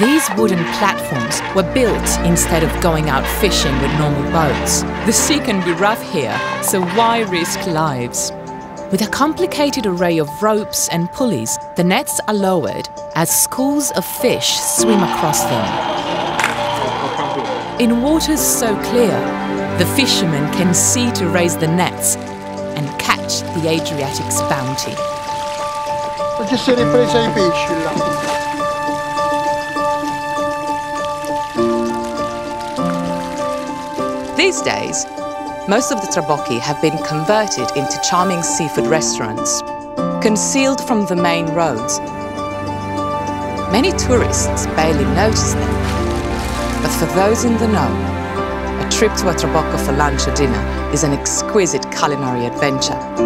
These wooden platforms were built instead of going out fishing with normal boats. The sea can be rough here, so why risk lives? With a complicated array of ropes and pulleys, the nets are lowered as schools of fish swim across them. In waters so clear, the fishermen can see to raise the nets and catch the Adriatic's bounty. È ripresa i pesci là. These days, most of the trabocchi have been converted into charming seafood restaurants, concealed from the main roads. Many tourists barely notice them, but for those in the know, a trip to a trabocco for lunch or dinner is an exquisite culinary adventure.